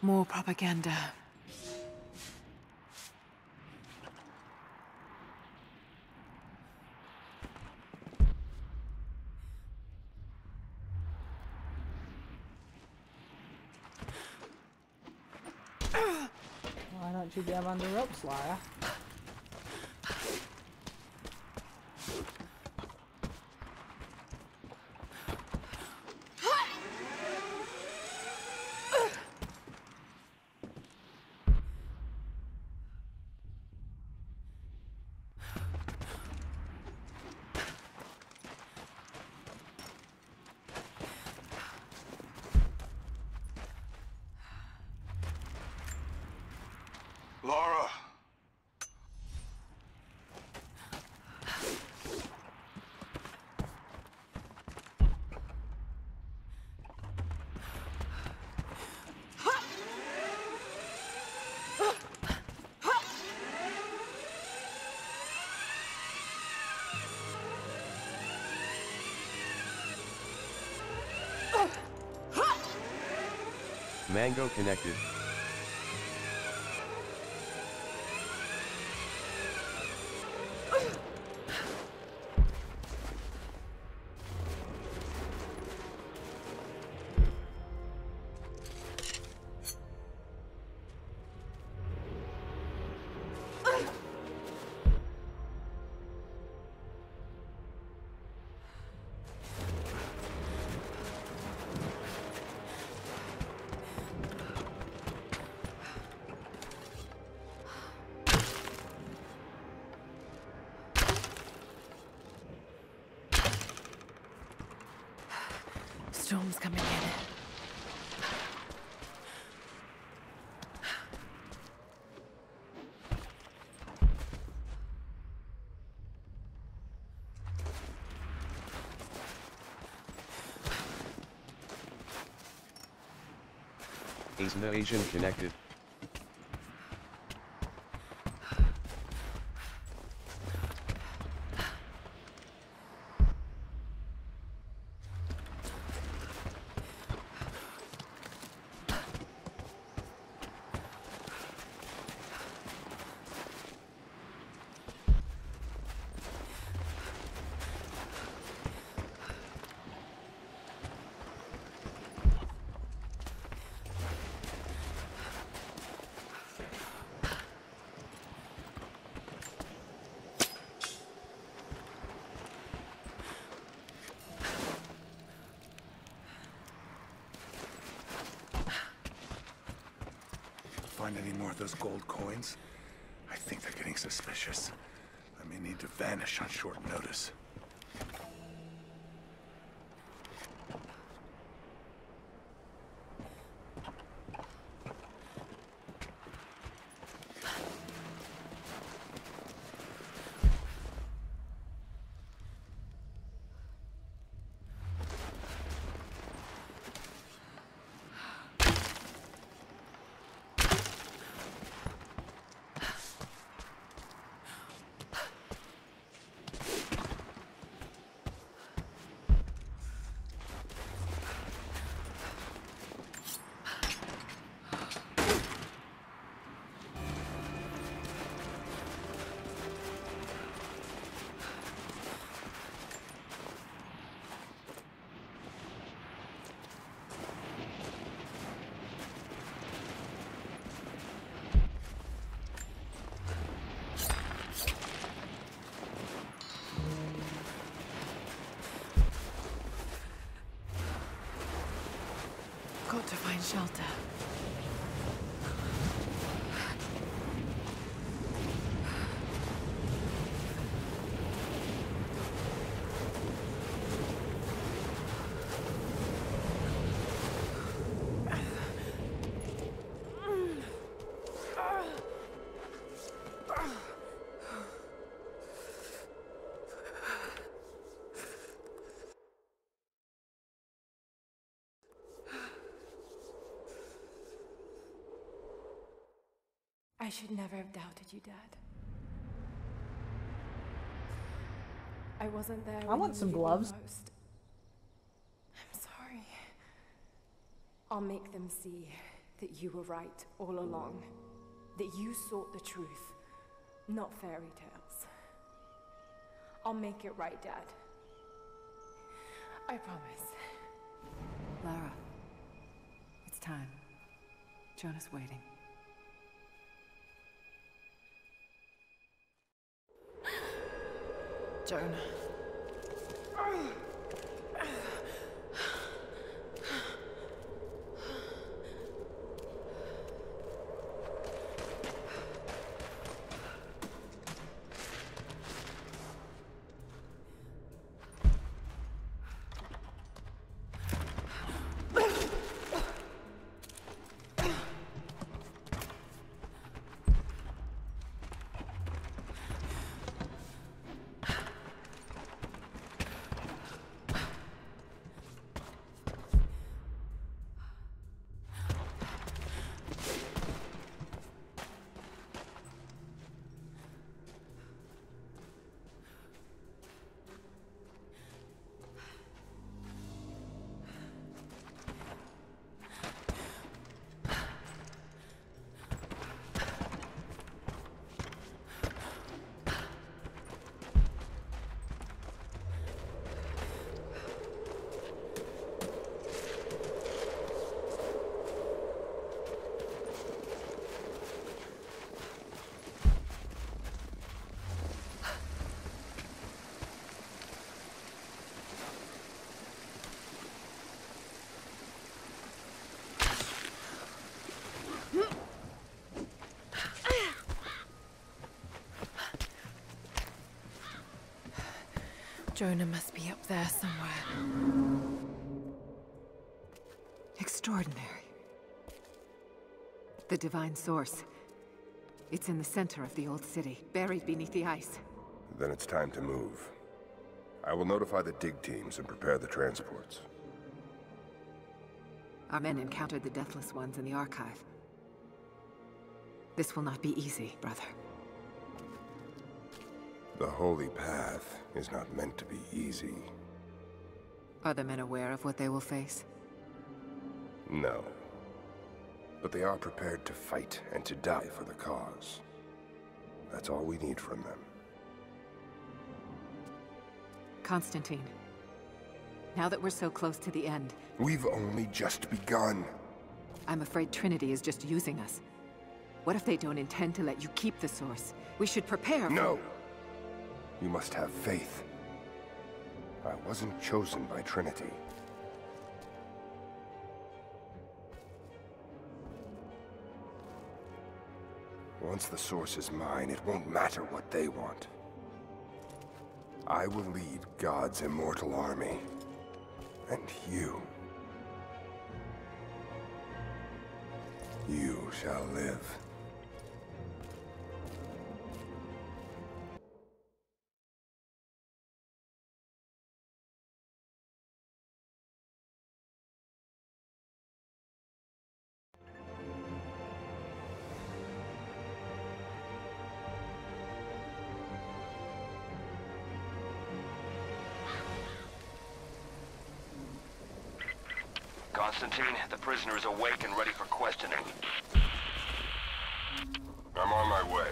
More propaganda. Why don't you get the ropes, Lara? Mango connected. Asna Asian connected. Find any more of those gold coins? I think they're getting suspicious. I may need to vanish on short notice. Shelter. I should never have doubted you, Dad. I wasn't there. I want some gloves. most. I'm sorry. I'll make them see that you were right all along. That you sought the truth, not fairy tales. I'll make it right, Dad. I promise. Lara. It's time. Jonah's waiting. Jonah. Jonah must be up there somewhere. Extraordinary. The Divine Source. It's in the center of the old city, buried beneath the ice. Then it's time to move. I will notify the dig teams and prepare the transports. Our men encountered the Deathless Ones in the Archive. This will not be easy, brother. The Holy Path is not meant to be easy. Are the men aware of what they will face? No. But they are prepared to fight and to die for the cause. That's all we need from them. Constantine. Now that we're so close to the end, We've only just begun. I'm afraid Trinity is just using us. What if they don't intend to let you keep the Source? We should prepare for- No! You must have faith. I wasn't chosen by Trinity. Once the Source is mine, it won't matter what they want. I will lead God's immortal army. And you... You shall live. Constantine, the prisoner is awake and ready for questioning. I'm on my way.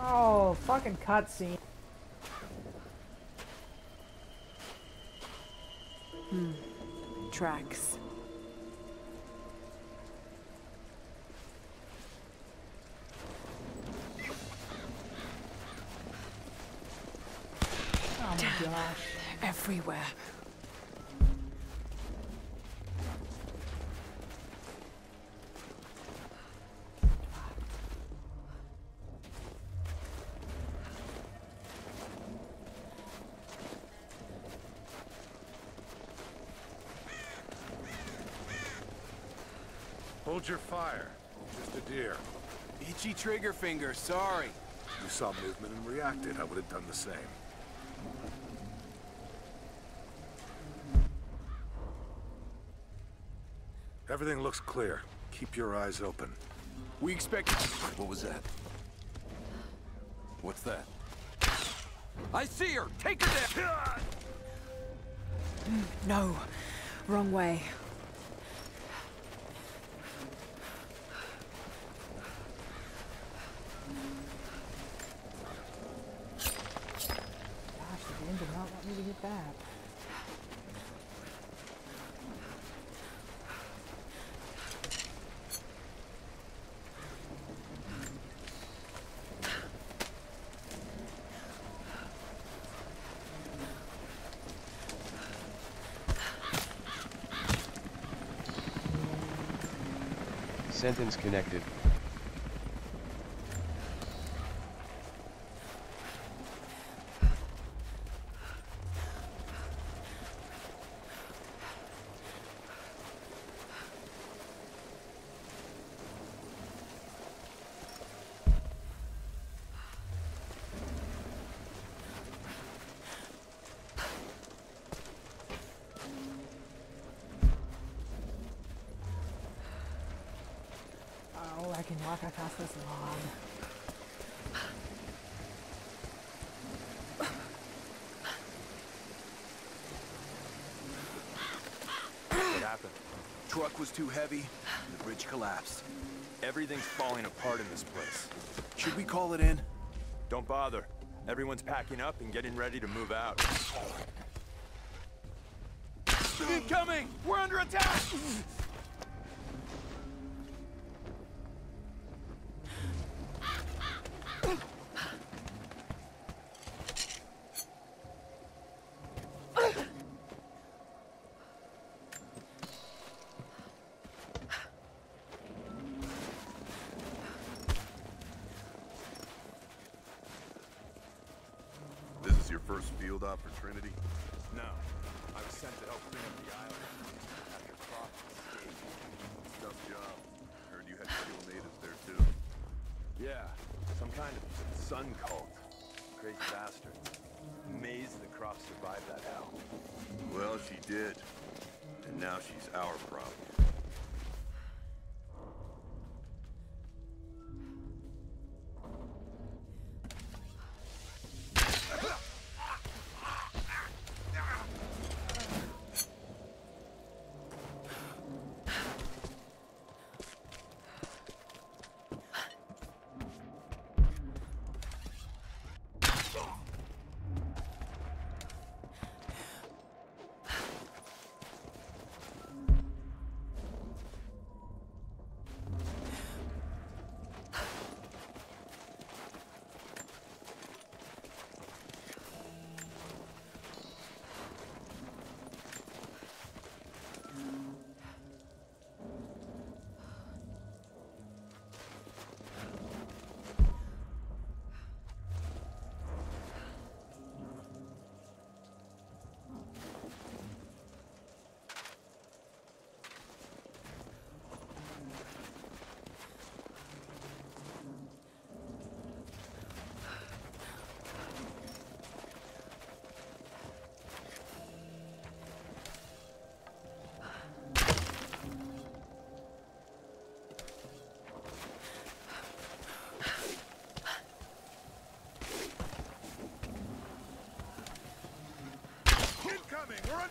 Oh, fucking cutscene. Hmm. Tracks. Oh my gosh. Everywhere. Hold your fire. Just a deer. Itchy trigger finger, sorry. You saw movement and reacted. I would have done the same. Everything looks clear. Keep your eyes open. We expect... What was that? What's that? I see her! Take her down! No. Wrong way. Gosh, the game Sentence connected. Oh, I can walk across this lawn. What happened? Truck was too heavy, the bridge collapsed. Everything's falling apart in this place. Should we call it in? Don't bother. Everyone's packing up and getting ready to move out. Incoming! We're under attack! This is your first for Trinity? No. I was sent to help clean up the island after Croft escaped. Tough job. Heard you had to kill natives there too. Yeah, some kind of sun cult. Crazy bastards. Amazed the Croft survived that hell. Well, she did. And now she's our problem.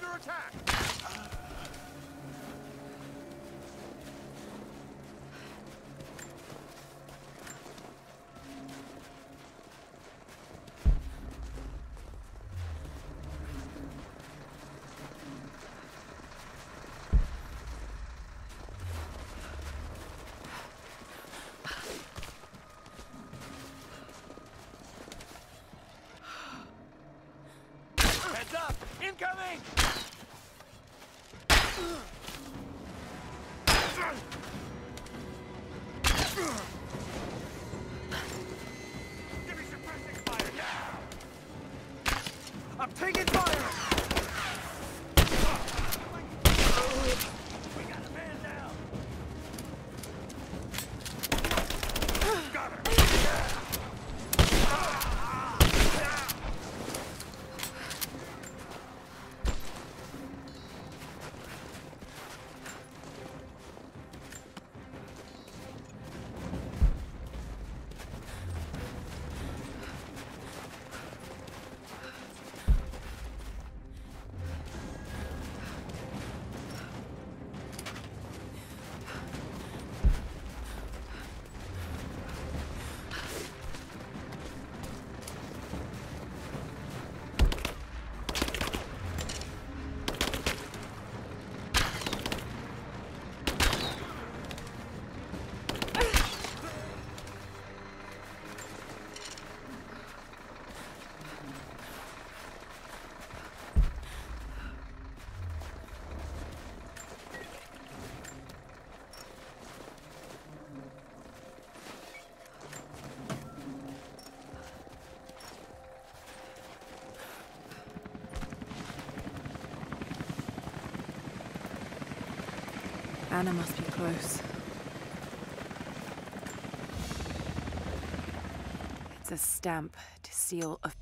Under attack! Heads up! Incoming! Give me suppressing fire now! I'm taking Ana must be close. It's a stamp to seal of